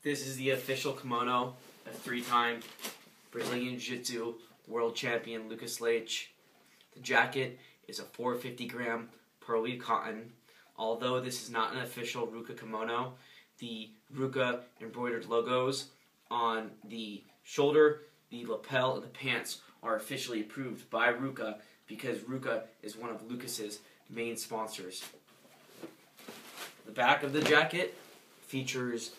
This is the official kimono of three-time Brazilian Jiu-Jitsu world champion Lucas Leite. The jacket is a 450 gram pearl weave cotton. Although this is not an official RVCA kimono, the RVCA embroidered logos on the shoulder, the lapel, and the pants are officially approved by RVCA because RVCA is one of Lucas's main sponsors. The back of the jacket features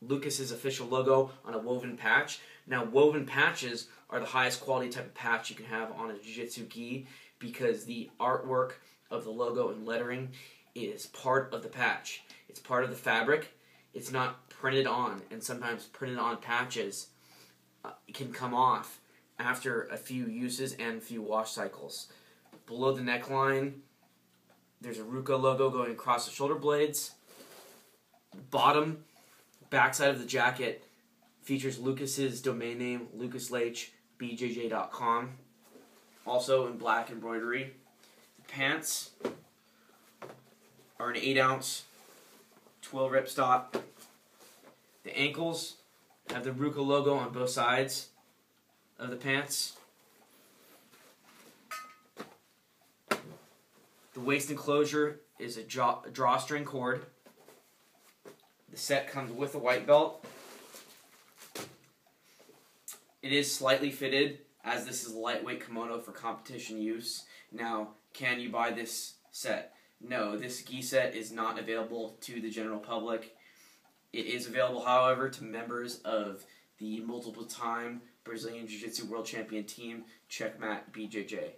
Lucas's official logo on a woven patch. Now, woven patches are the highest quality type of patch you can have on a jiu-jitsu gi because the artwork of the logo and lettering is part of the patch. It's part of the fabric. It's not printed on, and sometimes printed on patches uh, can come off after a few uses and a few wash cycles. Below the neckline, there's a RVCA logo going across the shoulder blades. Bottom, backside of the jacket features Lucas's domain name, lucasleitebjj.com. Also in black embroidery. The pants are an 8 ounce twill ripstop. The ankles have the RVCA logo on both sides of the pants. The waist enclosure is a, a drawstring cord. The set comes with a white belt. It is slightly fitted, as this is a lightweight kimono for competition use. Now, can you buy this set? No, this gi set is not available to the general public. It is available, however, to members of the multiple time Brazilian Jiu Jitsu World Champion team, Checkmat BJJ.